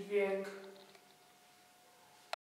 dźwięk